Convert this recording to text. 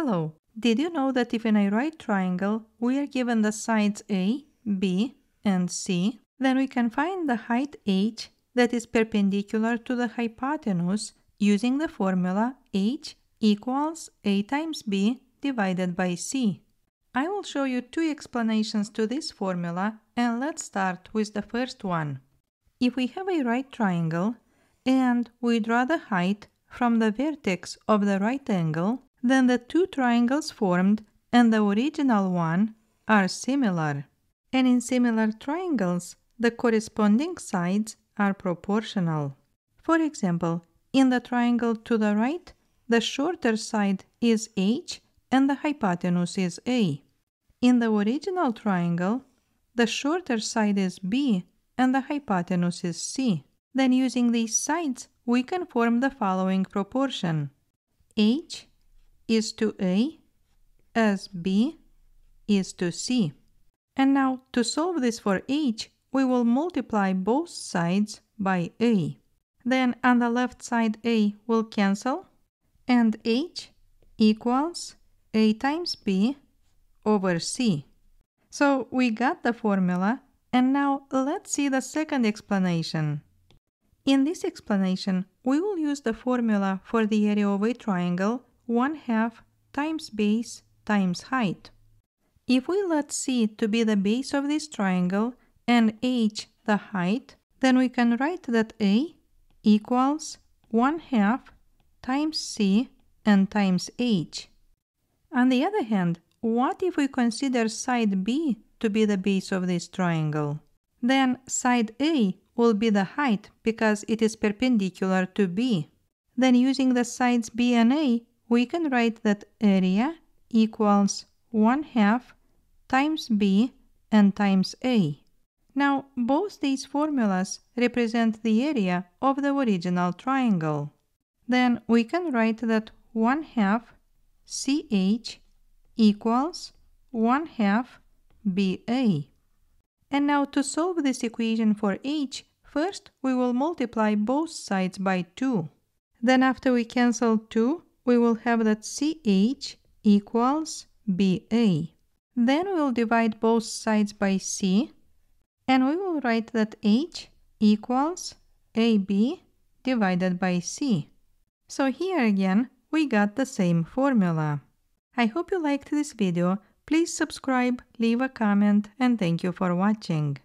Hello! Did you know that if in a right triangle we are given the sides A, B, and C, then we can find the height h that is perpendicular to the hypotenuse using the formula h equals a times b divided by c. I will show you two explanations to this formula and let's start with the first one. If we have a right triangle and we draw the height from the vertex of the right angle, then the two triangles formed and the original one are similar. And in similar triangles, the corresponding sides are proportional. For example, in the triangle to the right, the shorter side is h and the hypotenuse is a. In the original triangle, the shorter side is b and the hypotenuse is c. Then using these sides, we can form the following proportion. h is to a as b is to c. And now to solve this for h, we will multiply both sides by a. Then on the left side a will cancel and h equals a times b over c. So we got the formula and now let's see the second explanation. In this explanation, we will use the formula for the area of a triangle 1 half times base times height. If we let c to be the base of this triangle and h the height, then we can write that a equals 1 half times c and times h. On the other hand, what if we consider side b to be the base of this triangle? Then side a will be the height because it is perpendicular to b. Then using the sides b and a, we can write that area equals 1 half times b and times a. Now, both these formulas represent the area of the original triangle. Then we can write that 1 half ch equals 1 half BA. And now to solve this equation for h, first we will multiply both sides by 2. Then after we cancel 2, we will have that CH equals BA. Then we will divide both sides by C, and we will write that H equals AB divided by C. So here again, we got the same formula. I hope you liked this video. Please subscribe, leave a comment, and thank you for watching.